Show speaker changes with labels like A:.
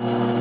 A: you